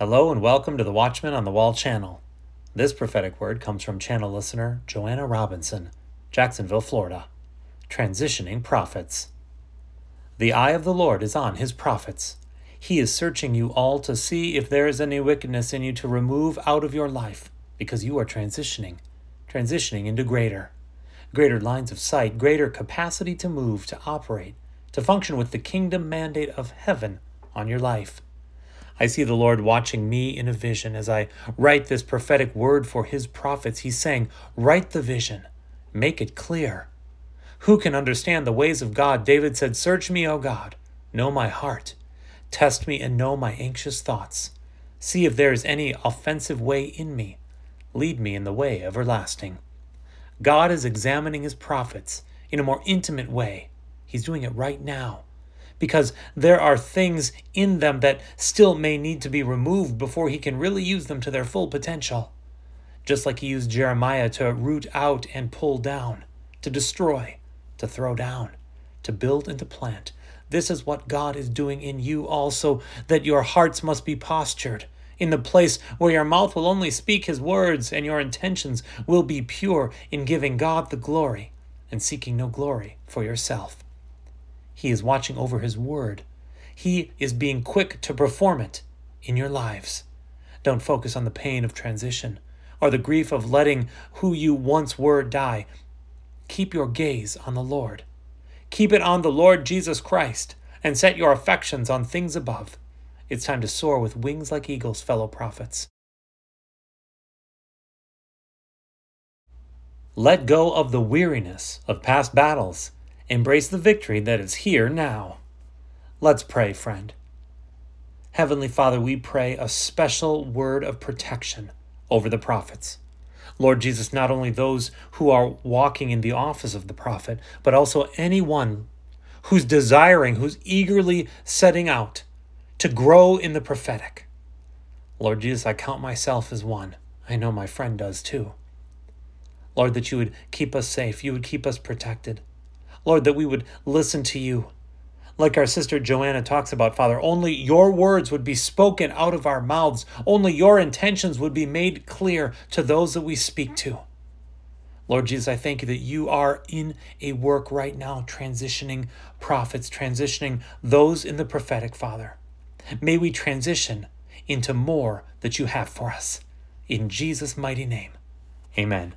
Hello and welcome to the Watchmen on the Wall channel. This prophetic word comes from channel listener Joanna Robinson, Jacksonville, Florida. Transitioning Prophets. The eye of the Lord is on his prophets. He is searching you all to see if there is any wickedness in you to remove out of your life, because you are transitioning, transitioning into greater, greater lines of sight, greater capacity to move, to operate, to function with the kingdom mandate of heaven on your life. I see the Lord watching me in a vision as I write this prophetic word for his prophets. He's saying, Write the vision, make it clear. Who can understand the ways of God? David said, Search me, O God, know my heart, test me and know my anxious thoughts. See if there is any offensive way in me. Lead me in the way everlasting. God is examining his prophets in a more intimate way. He's doing it right now because there are things in them that still may need to be removed before he can really use them to their full potential. Just like he used Jeremiah to root out and pull down, to destroy, to throw down, to build and to plant. This is what God is doing in you also, that your hearts must be postured in the place where your mouth will only speak his words and your intentions will be pure in giving God the glory and seeking no glory for yourself. He is watching over His word. He is being quick to perform it in your lives. Don't focus on the pain of transition or the grief of letting who you once were die. Keep your gaze on the Lord. Keep it on the Lord Jesus Christ and set your affections on things above. It's time to soar with wings like eagles, fellow prophets. Let go of the weariness of past battles Embrace the victory that is here now. Let's pray, friend. Heavenly Father, we pray a special word of protection over the prophets. Lord Jesus, not only those who are walking in the office of the prophet, but also anyone who's desiring, who's eagerly setting out to grow in the prophetic. Lord Jesus, I count myself as one. I know my friend does too. Lord, that you would keep us safe, you would keep us protected. Lord, that we would listen to you. Like our sister Joanna talks about, Father, only your words would be spoken out of our mouths. Only your intentions would be made clear to those that we speak to. Lord Jesus, I thank you that you are in a work right now, transitioning prophets, transitioning those in the prophetic, Father. May we transition into more that you have for us. In Jesus' mighty name, amen.